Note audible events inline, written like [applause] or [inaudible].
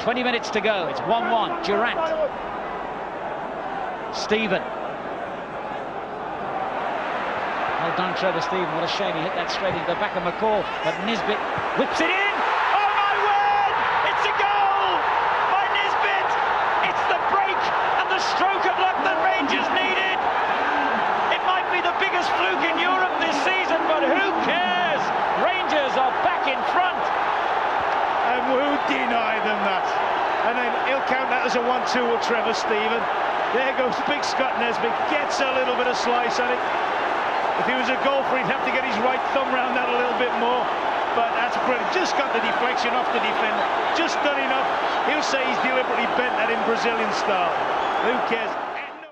20 minutes to go. It's 1-1. Durrant. Steven. Well done, Trevor Steven. What a shame he hit that straight into the back of McCall. But Nisbet whips it in. Oh my word! It's a goal by Nisbet. It's the break and the stroke of luck that Rangers needed. It might be the biggest fluke in Europe this season, but who cares? Rangers are back in front. And who deny them that? And then he'll count that as a 1-2 with Trevor Steven. There goes [laughs] Big Scott Nisbet, gets a little bit of slice on it. If he was a golfer, he'd have to get his right thumb round that a little bit more. But that's brilliant. Just got the deflection off the defender. Just done enough. He'll say he's deliberately bent that in Brazilian style. Who cares?